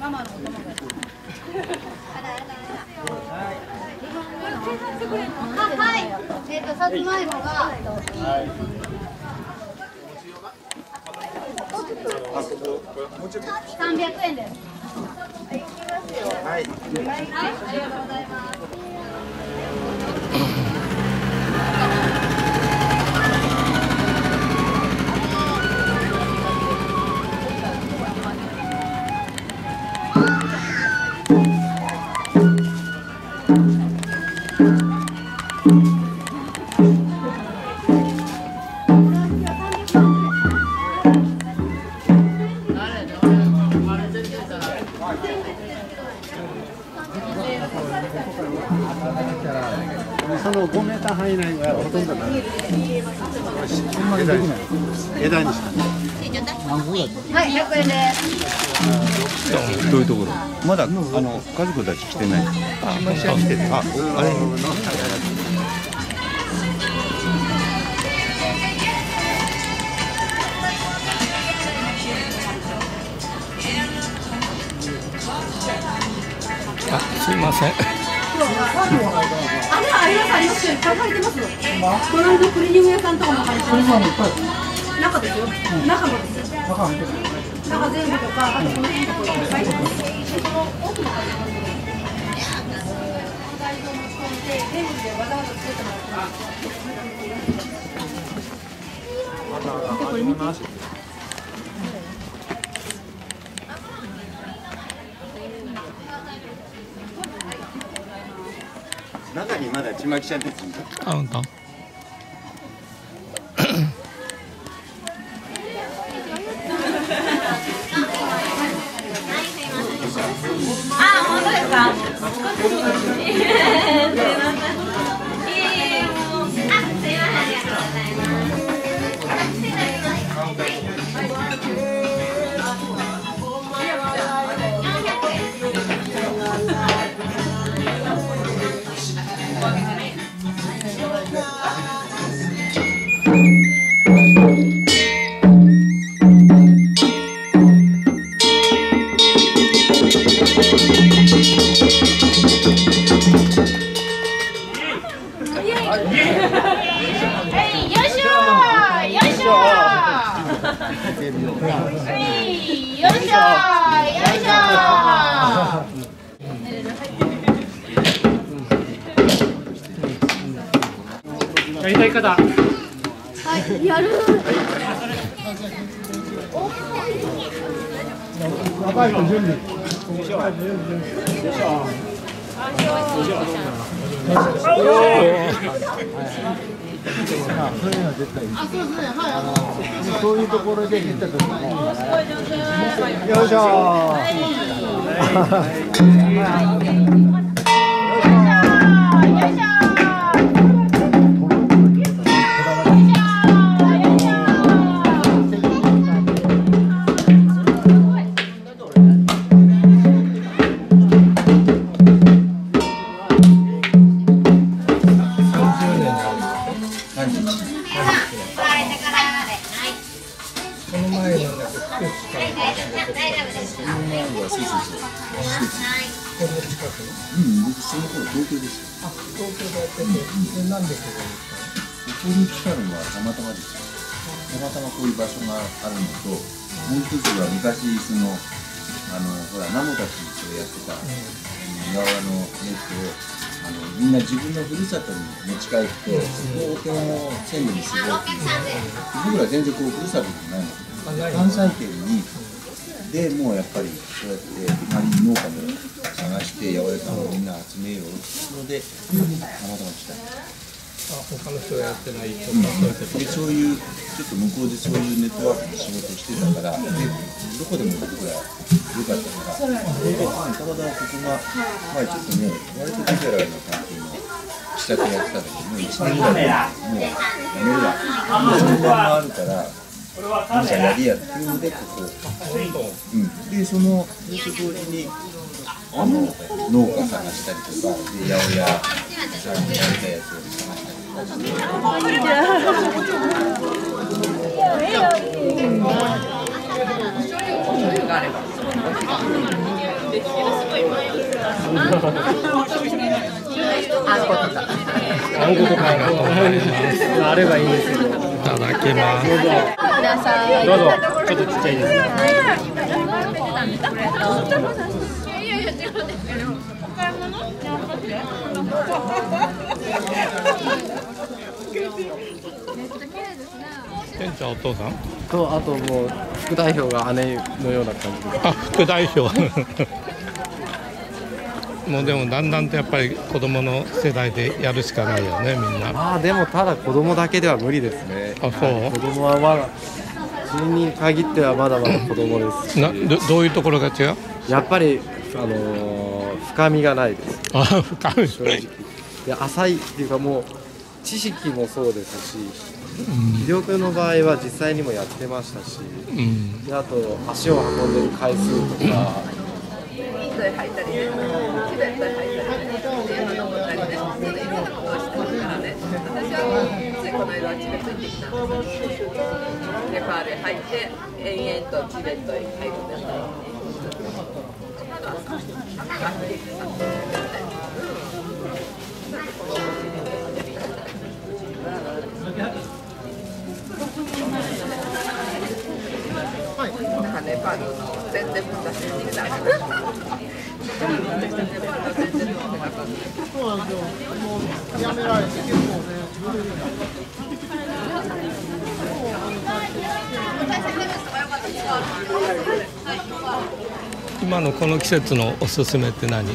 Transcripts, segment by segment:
ママのお卵はいえっ、とさつまいもが三百円ですはい。はい、ありがとうございます5メーター範囲内がほとんどない。そんなにできない。枝にした。はい、百円ですどういうところ。まだあの家族たち来てない。あ、来てる。あ、あれ。あすいませんあれありますありますいっぱい入ってますよ。このクリーニング屋さんとかも入ってます中ですよ中もですよ中全部とかあとこの辺とか入ってますでこの奥も入ってます材料持ち込んで全部でわざわざ作ってもらってますにまだちゃんたちに。あうんやりたい方。はい、やる若い子準備。そういうのは絶対いい。あ、そうですね。はい。あのそういうところで見たときに。よいしょうん、僕その頃東京ですよ。あ、東京でやってて、なんでここに来たのはたまたまですよ。たまたまこういう場所があるのと、もう一つは昔そのあのほらナモたちとやってた、あの浦和のネットをあのみんな自分のふるさとに持ち帰って、そこをこの線路にするっていう僕ら全然こうふるさとじゃないので、関西圏にでもうやっぱりそうやって周りに農家も探して八百屋さんをみんな集めよう。っていうのでたまたま来た。他の人がやってないとでそういうちょっと向こうでそういうネットワークの仕事をしてたからでどこでも僕らよかったからでたまたまここが前ちょっとね割とリベラルな関係の仕立てやってたんだけどもう1年ぐらいでもうやめるわもう本番があるからなんかやりやっていうのでここうん、でそのそれと同時にあの農家探したりとかで八百屋さんにやりたいやつを探したりとか。あんことかあればいいんですけど。いただきますどうぞ。ちょっとちっちゃいです。店長お父さん？とあともう副代表が姉のような感じであ副代表もうでもだんだんとやっぱり子供の世代でやるしかないよねみんな。まあでもただ子供だけでは無理ですね。あそう？子供はまだ自分に限ってはまだまだ子供です。しなどどういうところが違う？やっぱりあのー深みがないです。あ深い正直。で浅いっていうかもう知識もそうですし気力の場合は実際にもやってましたしうん。であと足を運んでる回数とかインドへ入ったりね、チベットへ入ったりね、っていうの登ったりね、ちょっといろんなことをしてるからね、私はついこの間はチベット行ってきたんですけど、ネパールへ入って、延々とチベットへ入るんだったら、なんかネパールの全然難しいみたいな。今のこの季節のおすすめって何？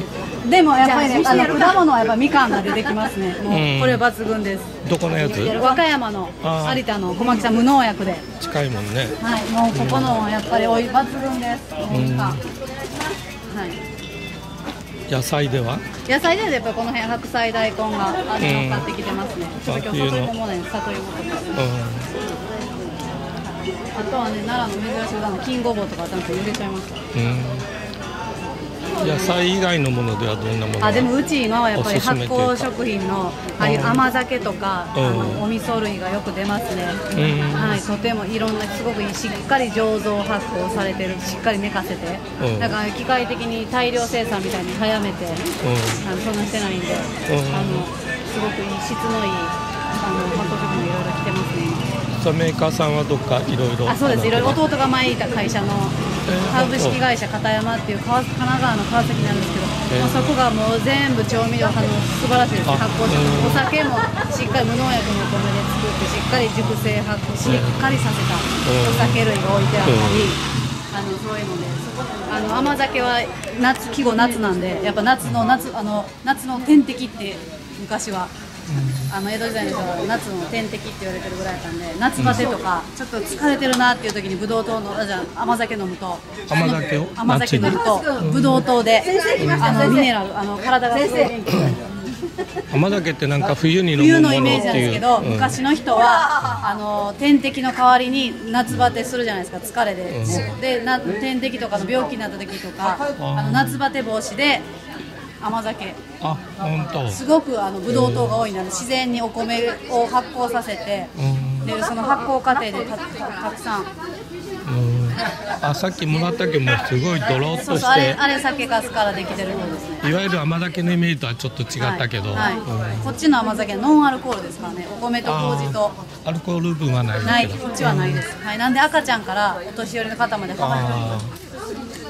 でもやっぱりねあの果物はやっぱみかんが出てきますね。もうん。うこれ抜群です。どこのやつ？和歌山の有田の小牧さん無農薬で。近いもんね。はいもうここのやっぱりおい抜群です。もうみかん。はい野菜では？野菜でやっぱりこの辺白菜大根があの乗っかってきてますね、ちょっと今日里芋もね里芋とかあとはね奈良の珍しい果物金ごぼうとかちゃんと茹でちゃいました。うん、うん、野菜以外のものではどんなものがあでもうち今はやっぱり発酵食品のああいう甘酒とか、うん。あのお味噌類がよく出ますね、うん。はい、とてもいろんなすごくいいしっかり醸造発酵されてるしっかり寝かせて、うん。だから機械的に大量生産みたいに早めて、うあのそんなしてないんで、ん。あのすごくいい質のいいあの発酵食品いろいろ来てますね。ん、それメーカーさんはどっかいろいろ。あそうです。いろいろ。弟が前いた会社のえー株式会社片山っていう川神奈川の川崎にあるんですけど、えー。もうそこがもう全部調味料あの素晴らしいです。あ発酵食うんお酒もしっかり無農薬のお米で作ってしっかり熟成発酵しっかりさせたお酒類が置いてあったり、あのそういうのでそこあの甘酒は夏季語夏なんでやっぱ夏の夏あの夏の天敵って昔は。あの江戸時代の人は夏の天敵って言われてるぐらいだったんで夏バテとかちょっと疲れてるなっていう時にブドウ糖のあじゃあ甘酒飲むと。甘酒を？甘酒飲むとブドウ糖であのミネラルあの体がすごい元気甘酒ってなんか冬に飲む冬ものっていう。のイメージなんですけど、うん。昔の人はあの点滴の代わりに夏バテするじゃないですか疲れで、でな点滴とかの病気になった時とかあの夏バテ防止で甘酒。あ本当。すごくあのブドウ糖が多いので自然にお米を発酵させてうん。でその発酵過程でたたくさん。うん。あさっきもらったけどもすごいドロッとそうそうあれしてあれ酒粕からできてるものですね。いわゆる甘酒のイメージとはちょっと違ったけど、はいうん。はいこっちの甘酒はノンアルコールですからね。お米と麹と。アルコール分はないないこっちはないです、はい、なんで赤ちゃんからお年寄りの方まで幅広あ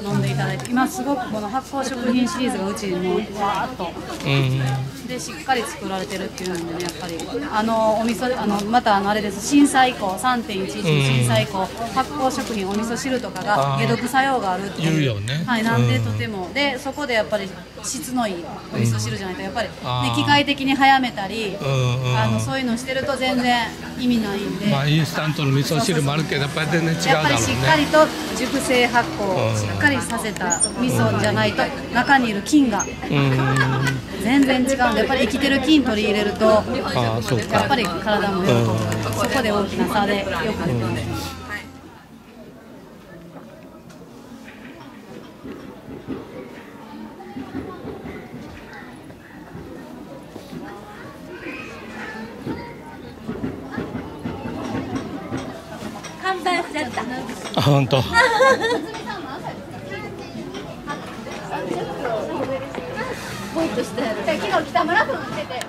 く飲んでいただいて今すごくこの発酵食品シリーズがうちにもうわーっと。ーうん。でしっかり作られてるっていうんでねやっぱりあのお味噌あのまたあのあれです。震災以降3.11の震災以降、発酵食品お味噌汁とかが解毒作用があるっていう。よね。はいなんでうん。とても。でそこでやっぱり質のいいお味噌汁じゃないとやっぱり、ね機械的に早めたり、あのそういうのしてると全然意味ないんで、まあインスタントの味噌汁もあるけどやっぱり全然違うだろうね。やっぱりしっかりと熟成発酵しっかりさせた味噌じゃないと中にいる菌が。うん全然違うんでやっぱり生きてる菌取り入れるとやっぱり体もそこで大きな差でよく出てます乾杯しちゃった。あ本当として。じゃあ昨日北村君来てて